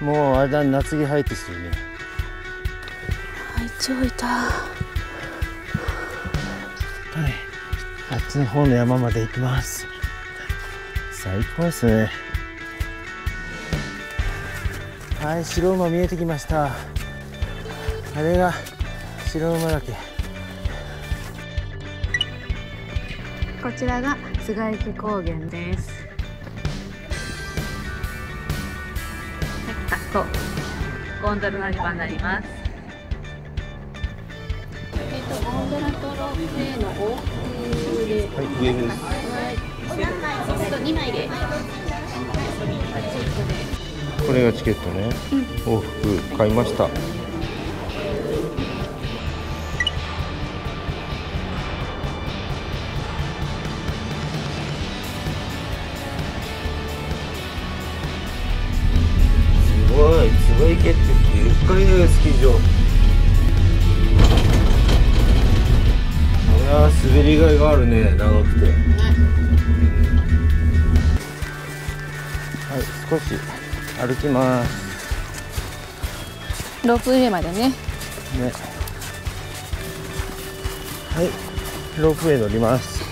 もうあれだ夏着入ってするね。あ一応いた。はい。あっちの方の山まで行きます。最高ですね。はい白馬見えてきました。あれが白馬岳。こちらが菅池高原ですとゴンドラ乗り場になります。えっとゴンドラとロープウェイの往復で。はい上です。えっと2枚でこれがチケットね、往復買いましたごい坪池ってでっかいねスキー場。これは滑りがいがあるね。長くて、はい。少し歩きます。ロープウェイまでね。ね。はい。ロープウェイ乗ります。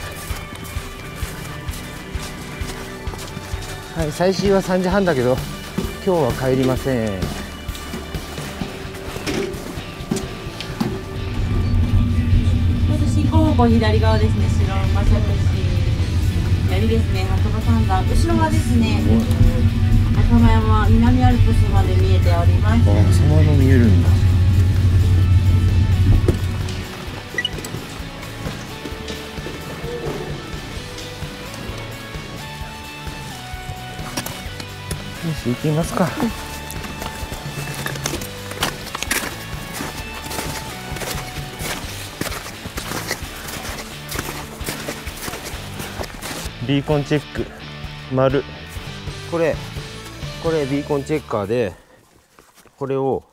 はい。最終は3時半だけど今日は帰りません。私後方左側ですね白馬シャト左ですね白馬三山後ろはですね赤間山南アルプスまで見えております。あそのまま見えるんだし行ってみますか、ビーコンチェック丸。これこれビーコンチェッカーでこれを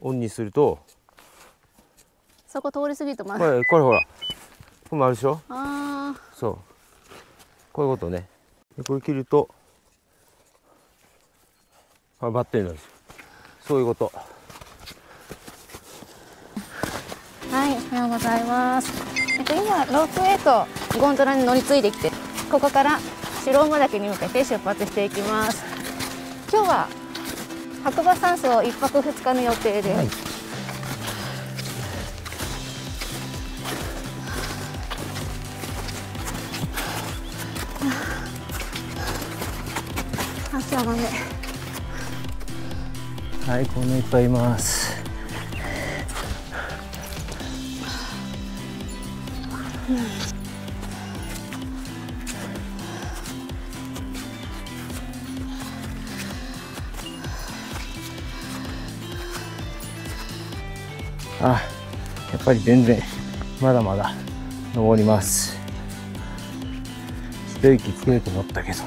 オンにするとそこ通り過ぎるとまこれこれほらこれ丸でしょ？あそう。こういうことね。でこれ切るとあバッテリーなんですよ。そういうこと。ーはいおはようございます。えっと今ロープウェイとゴンドラに乗り継いできてここから白馬岳に向けて出発していきます。今日は白馬山荘一泊二日の予定です、はい。足上がんねはいこんないっぱいいます。あやっぱり全然まだまだ登ります。一息つけると思ったけど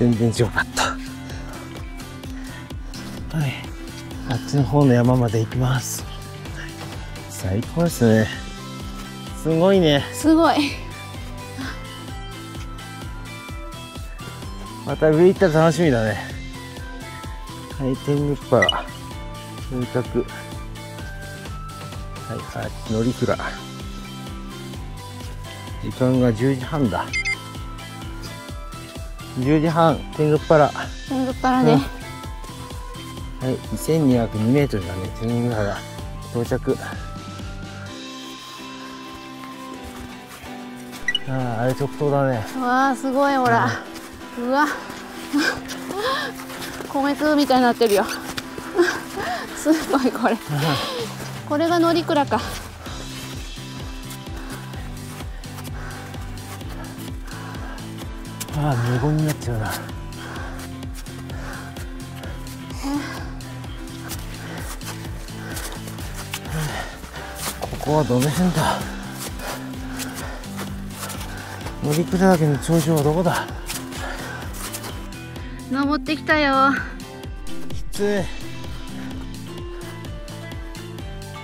全然違かった。ちの方の山まで行きます。最高ですね。すごいね。すごい。また上行ったら楽しみだね。はい天狗っ腹到着はいあっち乗鞍時間が10時半だ。10時半天狗っ腹。天狗からね、はい、2202メートルだね、天狗原到着。ああ、あれ直送だね。わあすごいほら、うわ。米粒みたいになってるよ。すごいこれ。これが乗鞍か。ああ、無言になっちゃうな。ここはどの辺だ？乗鞍岳の頂上はどこだ？登ってきたよ。きつい。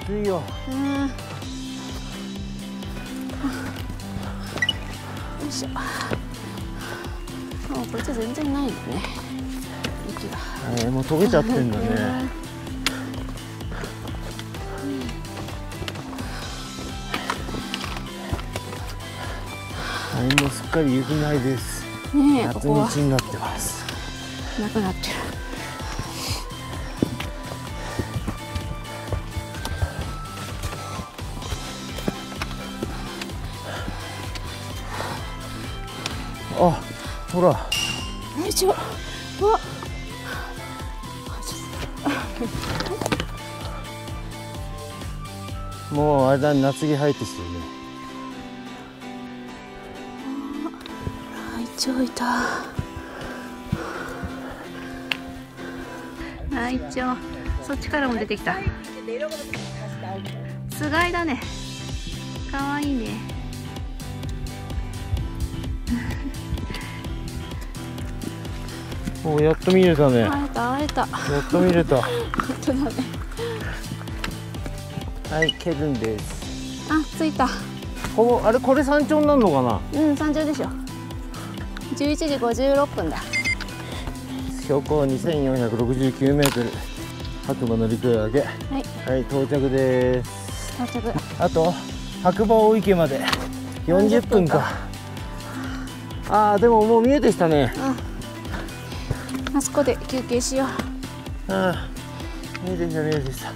きついよ。うん。よいしょ。あこっち全然ないんだね。雪がえーもう溶けちゃってんだねかり雪ないです。ねえこ夏道になってます。なくなってる。あほら。よいしょ。うわもうあれだ夏着生えてきてるねライチョウいたライチョウそっちからも出てきたつがいだねかわいいねもう。やっと見れたねや会えた会えたっと見れた本当だねはいケルンですあ着いたここあれこれ山頂になるのかなう。ん山頂でしょ11時56分だ。標高2469メートル。白馬乗り越え上げ。はい。はい到着です。到着。あと白馬大池まで。40分か。ああでももう見えてきたね。あそこで休憩しよう。ああ見えてきた見えてきた。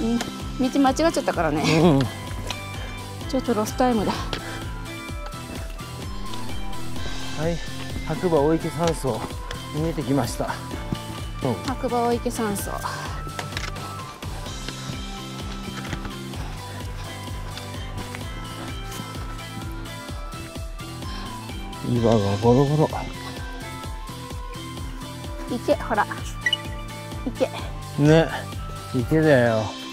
うん。道間違っちゃったからね。うん。ちょっとロスタイムだはい。白馬大池山荘見えてきました。うん。白馬大池山荘。岩がゴロゴロ。池ほら。池。ね。池だよ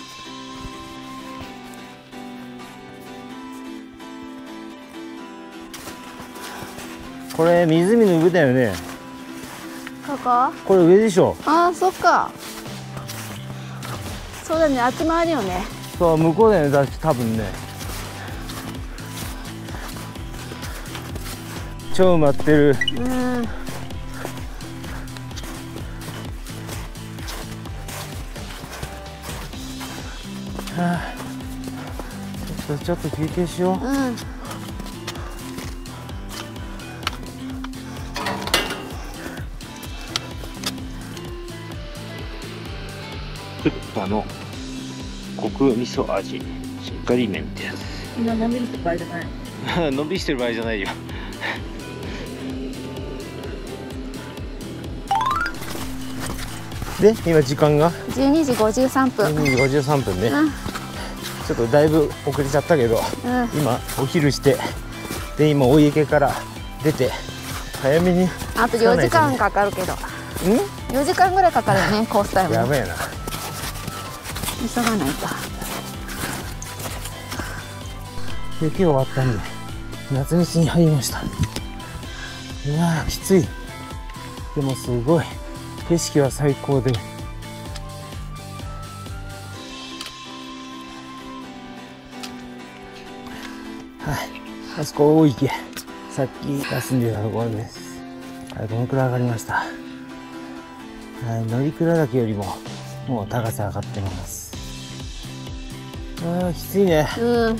これ湖の上だよね。ここ？これ上でしょ。あーそっか。そうだねあっちもあるよね。そう向こうだよねだ多分ね。超埋まってる。うん。ちょっとちょっと休憩しよう。うんクッパのコク味噌味しっかり麺ってや今飲みるとかじゃない。つのんびりしてる場合じゃないよ。で今時間が？12時53分。12時53分ね。うん。ちょっとだいぶ遅れちゃったけどうん。今お昼してで今大池から出て早めにあと4時間かかるけど。ん？4時間ぐらいかかるよねコースタイムやばいな急がないと雪終わったんで夏道に入りました。いやーきつい。でもすごい。景色は最高で。はい。あそこ大池。さっき休んでたところです。はいこのくらい上がりました？はい乗鞍岳よりももう高さ上がってます。あーきついね。うん。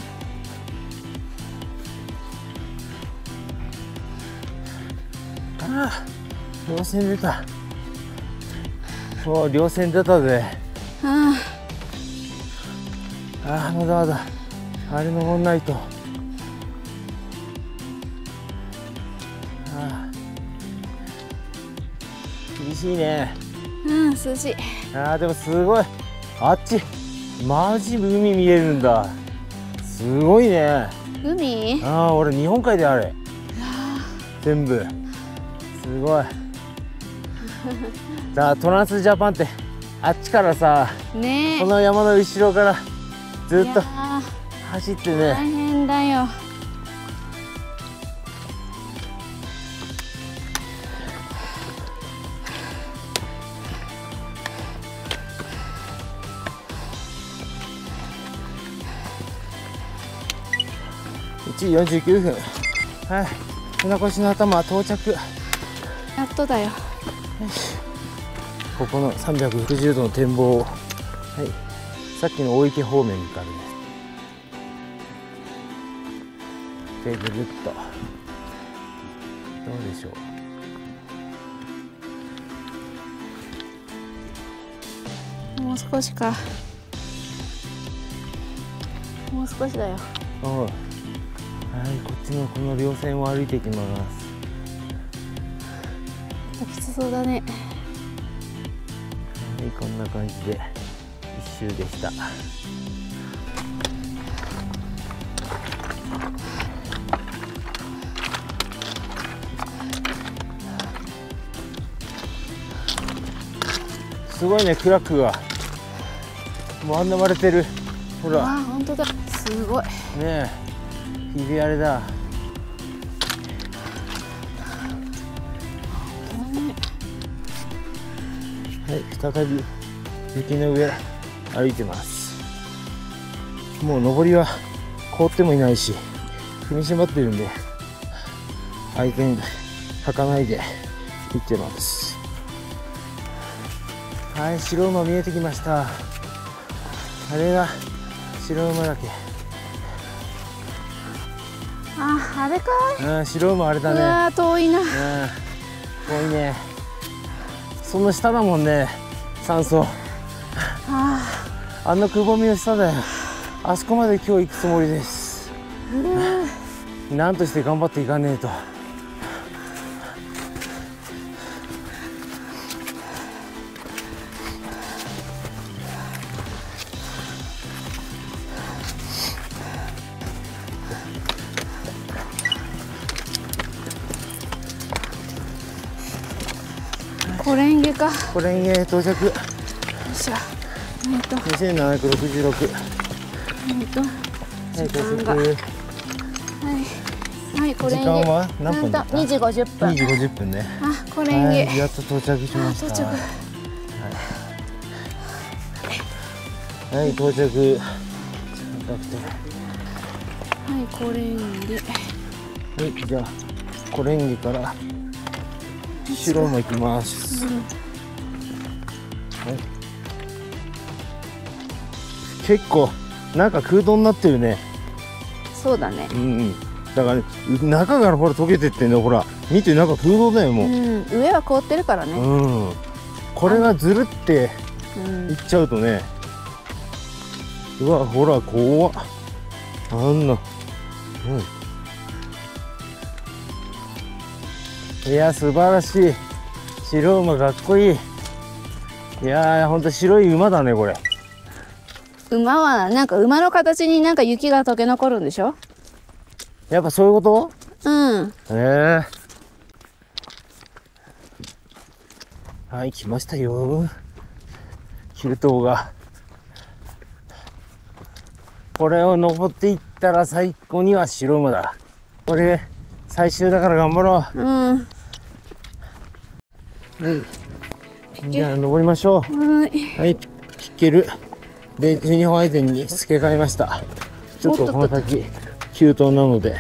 ああ稜線出た。そう稜線出たぜ。あああまだまだあれ登んないと。ああ厳しいね。うん涼しい。ああでもすごい。あっちマジ海見えるんだ。すごいね。海？ああ俺日本海であれ。全部。すごい。さあトランスジャパンってあっちからさねえ。この山の後ろからずっと走って大ね変だよ1時49分。はい。船越の頭到着。あやっとだよ。ここの360度の展望を、はい、さっきの大池方面からね。でぐるっとどうでしょう。もう少しか。もう少しだよ。うんはいこっちのこの稜線を歩いていきます。きつそうだね。はいこんな感じで一周でした。すごいねクラックが。もうあんな割れてる。ほら。あ本当だ。すごい。ねえひび割れだ。はい再び雪の上歩いてます。もう上りは凍ってもいないし踏みしまってるんで相手に履かないで行ってます。はい白馬見えてきました。あれが白馬岳。ああれかうん白馬あれだね。遠いな。うん。遠いね。その下だもんね酸素ああんなくぼみの下だよあそこまで今日行くつもりです。なんとして頑張っていかねえとこれに到着。いしょえっと2766えっとはいはい。着はいこれ時間は何分だった？2時50 2分。時50分ね。あこれはいやっと到着しました。あ到着。はい。到着。だってはいこれんげはい、じゃあ、コレンゲから白馬行きます。はい、結構、なんか空洞になってるね。そうだねうんうん。だから、ね、中からほら溶けてってんだよ、ほら。見て、中空洞だよ、もう。うん上は凍ってるからねうん。これがずるってうんいっちゃうとね。うわ、ほら、怖っ。あんな。うん。いや、素晴らしい。白馬かっこいい。いやー、ほんと白い馬だね、これ。馬はなんか馬の形になんか雪が溶け残るんでしょ？やっぱそういうこうんとええはい、来ましたよ。急登が。これを登っていったら最高には白馬だ。これ、最終だから頑張ろうんう。はい。じゃあ、登りましょう。はいはい、ピッケル。で、ジュニホワイゼンに付け替えました。ちょっとこの先、急登なので。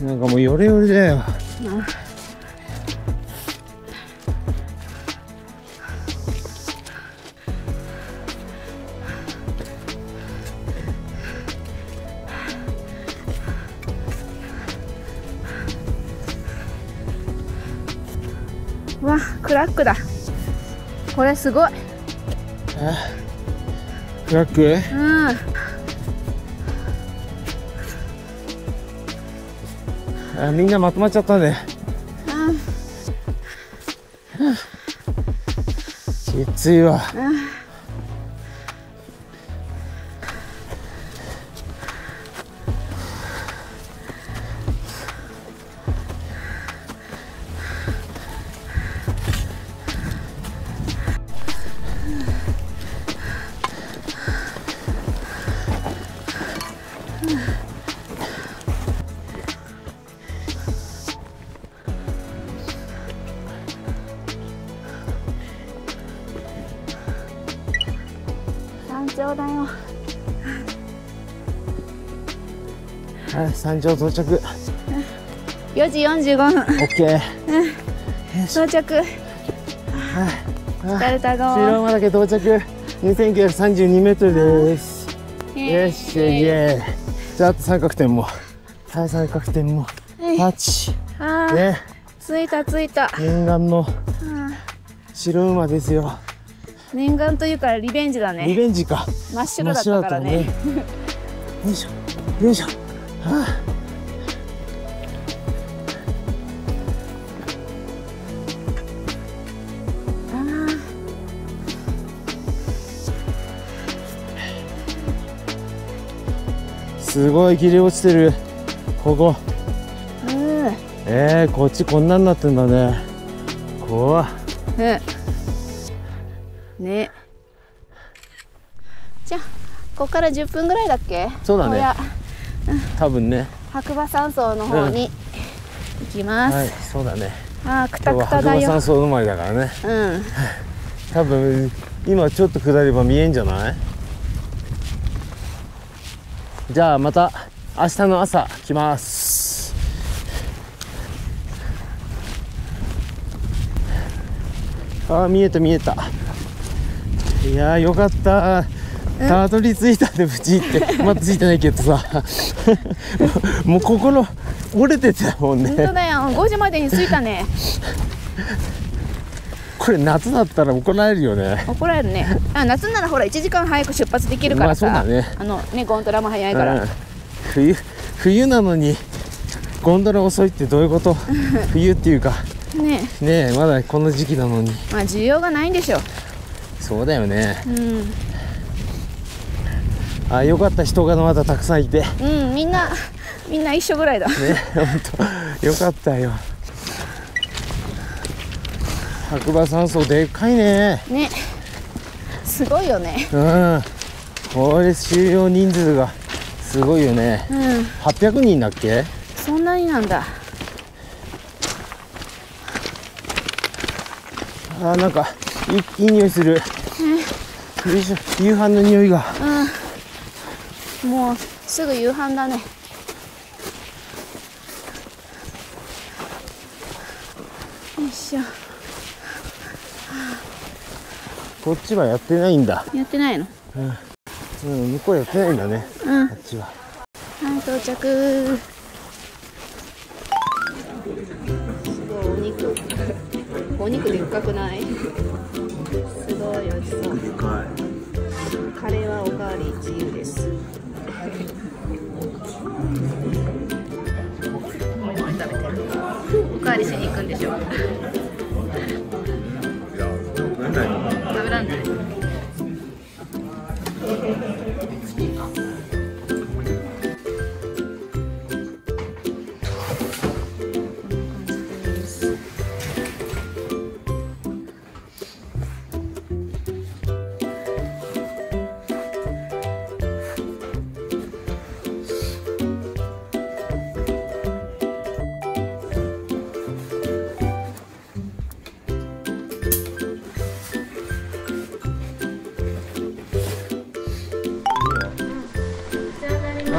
なんかもうヨレヨレだよ。クラックだ。これすごい。クラック？うん。あみんなまとまっちゃったね。きついわ。頂だはい山頂到着。4時45分。OK 到着。はい。ダルタ白川馬岳到着。2932メートルです。よしイエーイ。じゃああと三角点も。はい三角点も。タッチ。あー。ね。着いた着いた。念願の。白馬ですよ念願というかリベンジだリねベンジか。真っ白だったからね。ね。よいしょ。よいしょ。はあすごい切り落ちてる。ここ。うん。えー、こっちこんなになってんだね。怖っねね。じゃあここから10分ぐらいだっけ？そうだね。小屋多分ね。白馬山荘の方に行きます、はいそうだね。あーくたくただよ。白馬山荘生まれだからね。うん。多分今ちょっと下れば見えんじゃない？じゃあまた明日の朝来ます。あー見えた見えたいやーよかった。たどり着いたね無事って。まだ着いてないけどさ。もう心折れてたもん本ね当だよ。5時までに着いたね。これ夏だったら怒られるよね。怒られるね。あ夏ならほら1時間早く出発できるからさ、まあそうだね。あのねゴンドラも早いから、うん。冬冬なのにゴンドラ遅いってどういうこと？冬っていうか。ね。ねえまだこの時期なのに。まあ需要がないんでしょそうだよね。うん。あよかった人がまだたくさんいて。ねうんみんなみんな一緒ぐらいだ。本当。よかったよ。白馬山荘でっかいね。ね。すごいよね。うん。これ収容人数がすごいよね。うん。800人だっけ？そんなになんだ。あなんかいいい匂いする。よいしょ。夕飯の匂いが。うん。もうすぐ夕飯だね。よいしょ。こっちはやってないんだ。やってないの？うん。向こうやってないんだね。うん。あっちは。はい到着。すごいお肉。お肉でっかくない？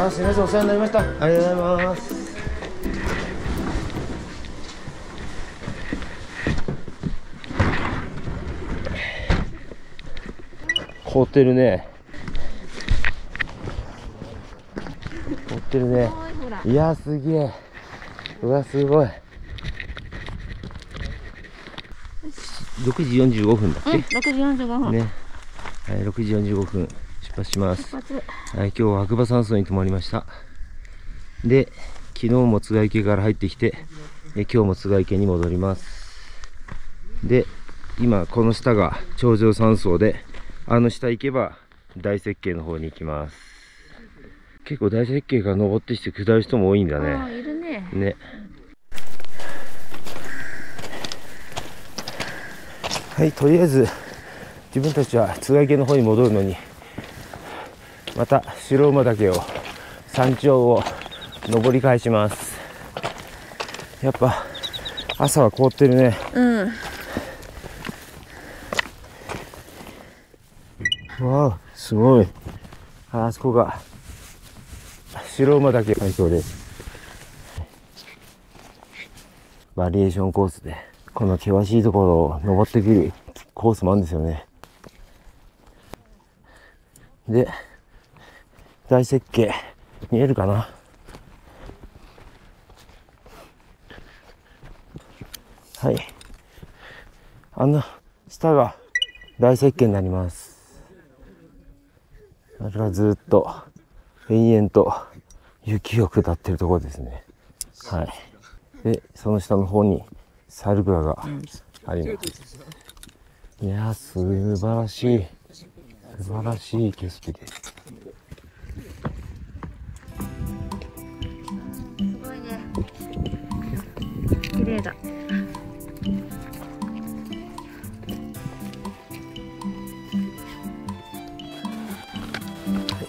あすみませんお世話になりましたありがとうございます。凍ってるね。凍ってるね。いやすげえ。うわすごい。6時45分だっうん6時45分、けね。はい6時45分。出発しますはい、今日は白馬山荘に泊まりました。で、昨日も津賀池から入ってきて、え今日も津賀池に戻ります。で、今この下が頂上山荘で、あの下行けば大雪渓の方に行きます。結構大雪渓から登ってきて下る人も多いんだあね。ーいるねね。はい、とりあえず自分たちは津賀池の方に戻るのにまた白馬岳を山頂を登り返しますやっぱ朝は凍ってるねうんわあ、すごい。あそこが、白馬岳最高です。バリエーションコースで、この険しいところを登ってくるコースもあるんですよね。で、大雪渓、見えるかな？はい。あの、下が大雪渓になります。あれはずっと延々と雪を下ってるところですね。はい。で、その下の方にサルグラがあります。いや、素晴らしい。素晴らしい景色で。す麗だ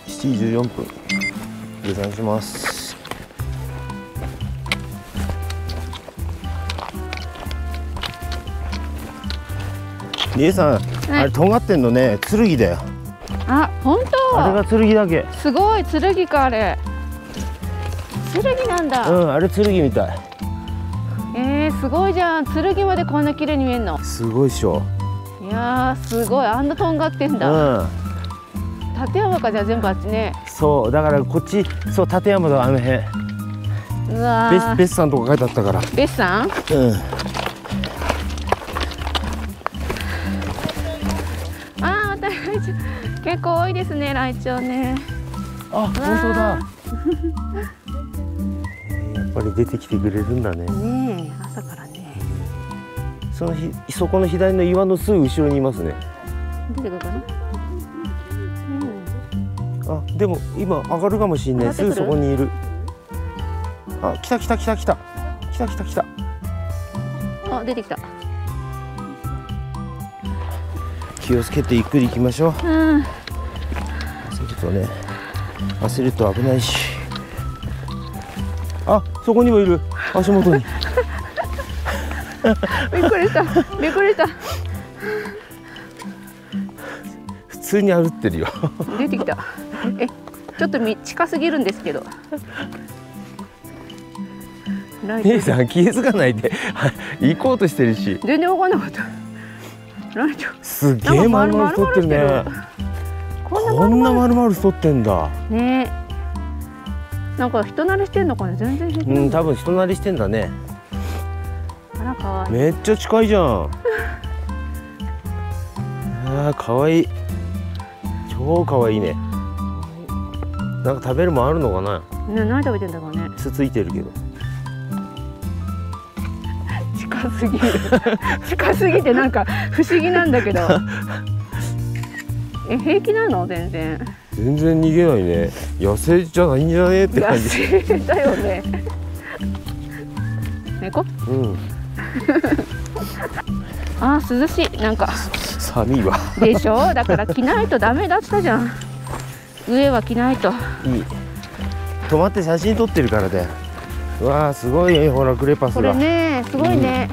7時14分。下山します。りえさん、あれ尖ってんのね。剣だよ。あ本あれが剣だけ。当すごい剣かあれ。剣なんだ、うんあれ剣みたいえー、すごいじゃん。剣までこんな綺麗に見えんの。すごいっしょ。いやーすごい。あんなとんがってんうだ、ん。立山かじゃあ全部あっちね。そうだからこっちそう立山のあの辺。うわー。ベスベスさんとか書いてあったから。ベスさん？うん。あーまたライチョウ結構多いですねライチョウね。あ本当だ。え ーやっぱり出てきてくれるんだね。ねそのひそこの左の岩のすぐ後ろにいますね。出てくるかな？あでも今上がるかもしれない。すぐそこにいる。あ来た来た来た来た。来た来た来た。うんあ出てきた。気をつけてゆっくり行きましょう。うん。焦るとね焦ると危ないし。あそこにもいる。足元にびっくりした。びっくりした。普通に歩ってるよ。出てきた。えちょっとみ近すぎるんですけど。姉さん気づかないで。行こうとしてるし。全然わかんなかった。すっげえ丸々太ってるね。こんな丸々。太ってんだ。ね。なんか人慣れしてんのかな全然うん多分人慣れしてんだねいい。めっちゃ近いじゃん。あーかわい。い超かわいいね。なんか食べるもんあるのかな？ね何食べてんだろうね。つついてるけど。近すぎる。近すぎてなんか不思議なんだけど。え平気なの？全然。全然逃げないね。野生じゃないんじゃね？えって野感じ。生だよね。猫？うん あー涼しい。なんか。寒いわ。でしょ？だから着ないとダメだったじゃん。上は着ないと。いい。止まって写真撮ってるからだよ。うわーすごいねほらクレパスこがれねすごいね、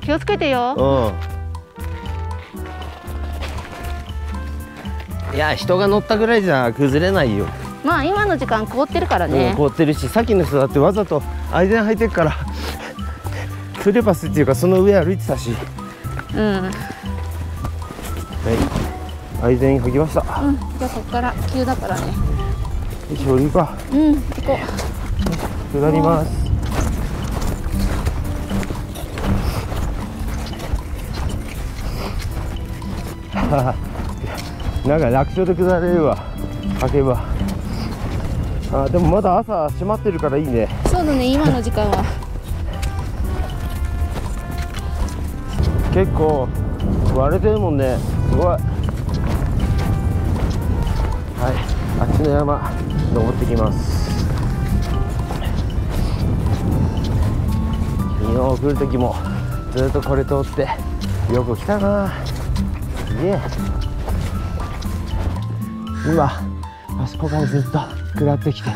気をつけてよ。うん。いや人が乗ったぐらいじゃ崩れないよ、まあ今の時間凍ってるからうんね、凍ってるしさっきの人だってわざと間に履いてるからクレパスっていうかその上歩いてたし。うん、うん、はい。間に履きました。じゃあここから急だからね。よし降りるかう。ん行こ下ります。なんか楽勝で下れるわ。履けば。あでもまだ朝閉まってるからいいね。うそうだね今の時間は結構割れてるもんね。すごい。はい。あっちの山登ってきます。昨日来る時もずっとこれ通ってよく来たな。すげえ。今あそこからずっと下ってきて。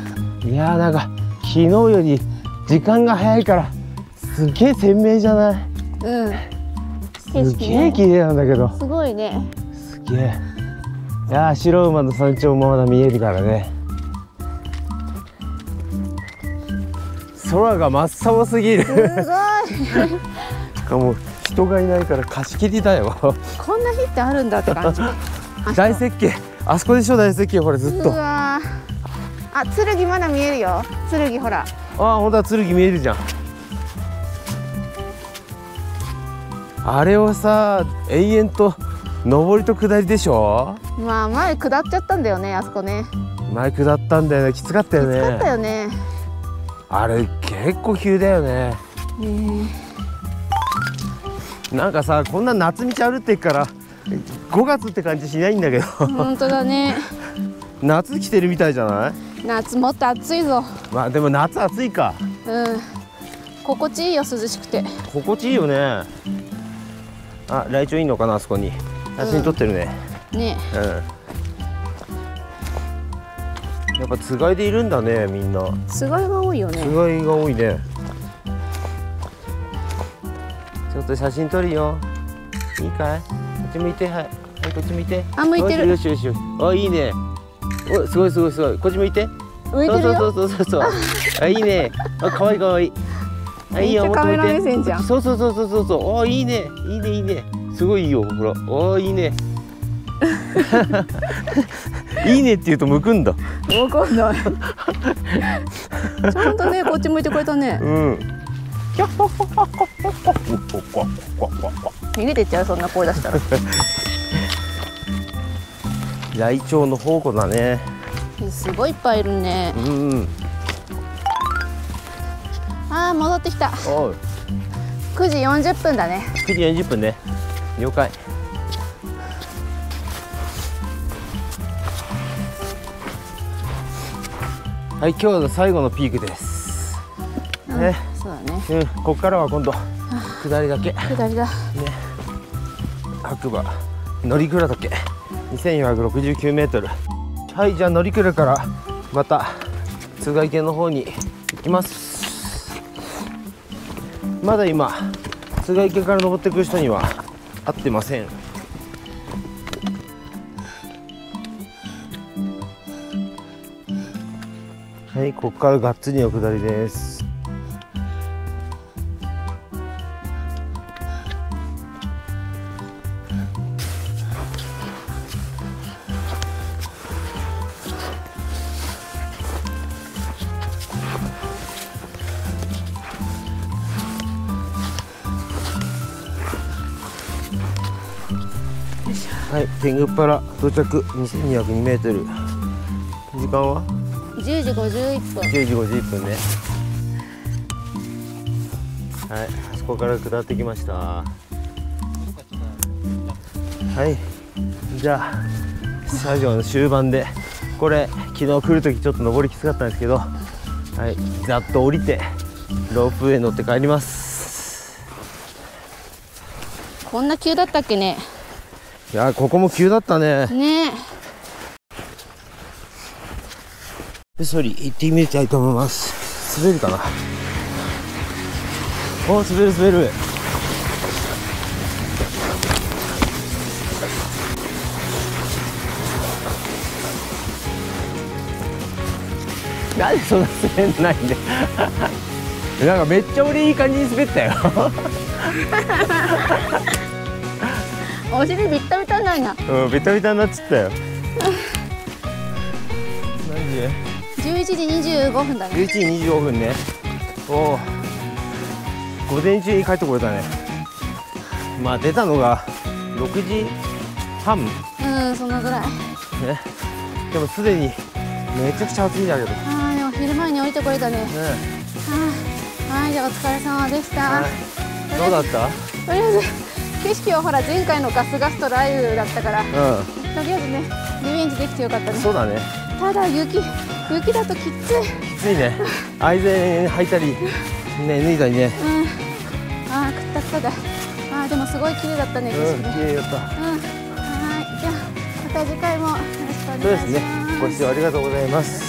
いやーなんか昨日より時間が早いからすげえ鮮明じゃない？うん。すげえ綺麗なんだけど。すごいね。すげえ。いやー白馬の山頂もまだ見えるからね。空が真っ青すぎる。すごい。しかも人がいないから貸し切りだよ。こんな日ってあるんだって感じ。大雪景あそこでしょ大雪景ほらずっと。あ剣まだ見えるよ。剣ほら。ああ本当は剣見えるじゃんあれをさ延々と上りと下りでしょ？まあ前下っちゃったんだよねあそこね。前下ったんだよね。きつかったよね。きつかったよね。あれ結構急だよね。ねなんかさこんな夏道歩ってっから5月って感じしないんだけど。え本当だね。夏来てるみたいじゃない？夏もっと暑いぞ。まあでも夏暑いか。うん。心地いいよ涼しくて。心地いいよねあライチョウいんのかなあそこに。写真撮ってるね。ね。うん、やっぱつがいでいるんだねみんな。つがいが多いよね。つがいが多いね。ちょっと写真撮るよ。いいかい？こっち向いてはい。はいこっち向いて。あ向いてる。よしよしよしあいいね。おすごいすごいすごい。こっち向いて。浮いてるよ。そうそうそうそうそう。あいいね。あ可愛い可愛いあいいよめっちゃカメラ目線じゃん。そうそうそうそうそう。そうおいいね。いいねいいね。すごいいいよほら。おいいね。いいねって言うと向くんだ。わかんない。ちゃんとねこっち向いてくれたね。うん。逃げてっちゃう？そんな声出したら。ライチョウの宝庫だね。すごいいっぱいいるね。うんうんあー戻ってきた。おう。9時40分だね。9時40分ね。了解。はい今日の最後のピークです。ね。そうだね。うんここからは今度下りだけ。下りだ。白馬乗鞍岳。2469メートル。はいじゃあ乗鞍からまた津賀池の方に行きますまだ今津賀池から登ってくる人には会ってません。はいここからがっつりの下りです。天狗原到着2202メートル。時間は？10時51分。10時51分ね。はいあそこから下ってきました。はいじゃあ作業の終盤でこれ昨日来る時ちょっと登りきつかったんですけどはいざっと降りてロープウェイ乗って帰ります。こんな急だったっけねいやここも急だったね。ね。でそり行ってみたいと思います。滑るかな？お滑る滑る。なんでそんな滑んないんでなんかめっちゃ俺いい感じに滑ったよ お尻ビッタビタないな。うんベタベタになっちゃったよ。何時？11時25分だね。11時25分ね。おお午前中に帰ってこれたね。まあ出たのが6時半。ねうんそのぐらい。でもすでにめちゃくちゃ暑いんだけど。ねあーでも昼前に降りてこれたね。はいはいじゃあお疲れ様でした。はい。どうだった？とりあえず景色はほら前回のガスガスと雷雨だったからうとりあえずねリベンジできてよかったね。んそうだね。ただ雪雪だときつい。きついね。アイゼン履いたりね脱いだりね。うん。ああくったくただ。あーでもすごい綺麗だったね景うん色ね綺麗だった。うん。はい。じゃあまた次回もよろしくお願いします。そうですね。ご視聴ありがとうございます